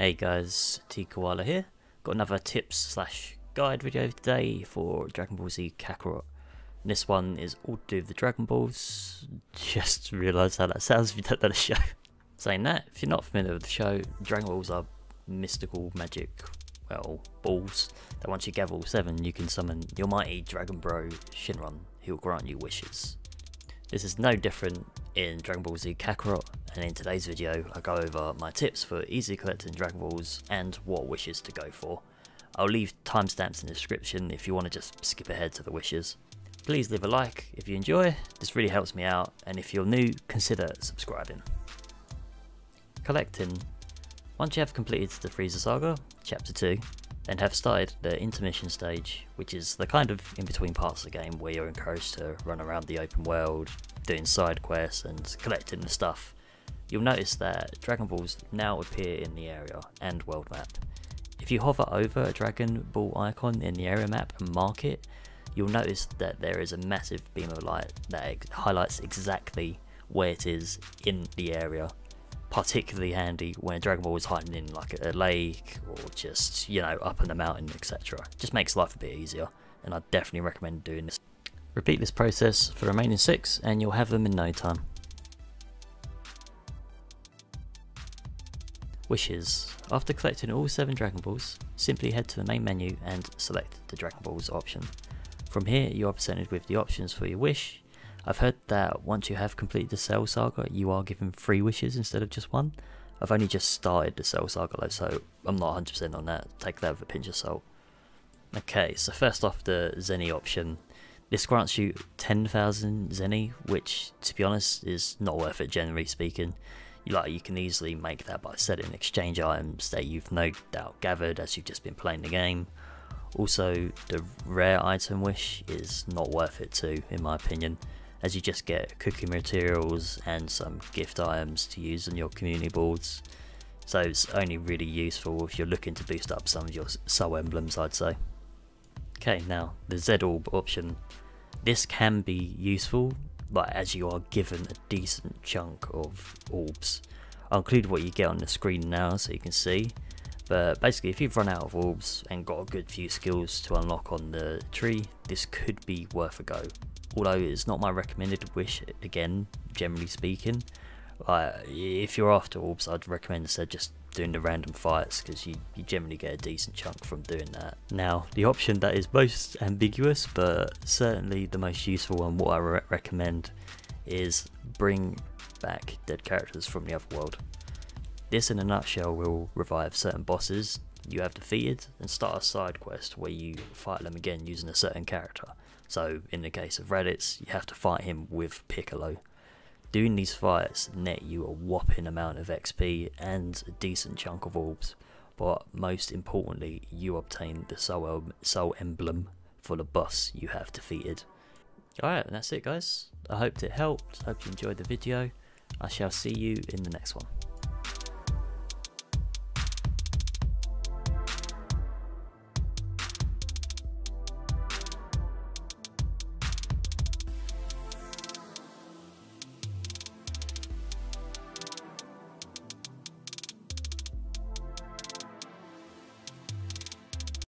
Hey guys, TKawala here. Got another tips slash guide video today for Dragon Ball Z Kakarot. And this one is all to do with the Dragon Balls. Just realised how that sounds if you don't know the show. Saying that, if you're not familiar with the show, Dragon Balls are mystical magic, well, balls that once you gather all seven, you can summon the almighty Dragon Bro Shenron, who will grant you wishes. This is no different in Dragon Ball Z Kakarot, and in today's video I go over my tips for easily collecting Dragon Balls and what wishes to go for. I'll leave timestamps in the description if you want to just skip ahead to the wishes. Please leave a like if you enjoy, this really helps me out, and if you're new, consider subscribing. Collecting. Once you have completed the Frieza Saga, Chapter 2, and have started the intermission stage, which is the kind of in-between parts of the game where you're encouraged to run around the open world, doing side quests and collecting the stuff, you'll notice that Dragon Balls now appear in the area and world map. If you hover over a Dragon Ball icon in the area map and mark it, you'll notice that there is a massive beam of light that highlights exactly where it is in the area particularly handy when a Dragon Ball is hiding in like a lake or just, you know, up in the mountain, etc. Just makes life a bit easier, and I definitely recommend doing this. Repeat this process for the remaining six, and you'll have them in no time. Wishes. After collecting all 7 Dragon Balls, simply head to the main menu and select the Dragon Balls option. From here you are presented with the options for your wish, I've heard that once you have completed the Cell Saga, you are given three wishes instead of just one. I've only just started the Cell Saga though, so I'm not 100% on that. Take that with a pinch of salt. Okay, so first off the Zeni option. This grants you 10,000 Zeni, which to be honest is not worth it generally speaking. Like, you can easily make that by selling exchange items that you've no doubt gathered as you've just been playing the game. Also, the rare item wish is not worth it too, in my opinion as you just get cooking materials and some gift items to use on your community boards. So it's only really useful if you're looking to boost up some of your soul emblems I'd say. Okay now the Z orb option. This can be useful but as you are given a decent chunk of orbs. I'll include what you get on the screen now so you can see. But basically if you've run out of orbs and got a good few skills to unlock on the tree, this could be worth a go although it's not my recommended wish again generally speaking uh, if you're after orbs I'd recommend instead just doing the random fights because you, you generally get a decent chunk from doing that. Now the option that is most ambiguous but certainly the most useful one what I re recommend is bring back dead characters from the other world. This in a nutshell will revive certain bosses you have defeated and start a side quest where you fight them again using a certain character. So in the case of Raditz, you have to fight him with Piccolo. Doing these fights net you a whopping amount of XP and a decent chunk of orbs, but most importantly, you obtain the soul, soul emblem for the boss you have defeated. Alright, that's it guys. I hope it helped. Hope you enjoyed the video. I shall see you in the next one.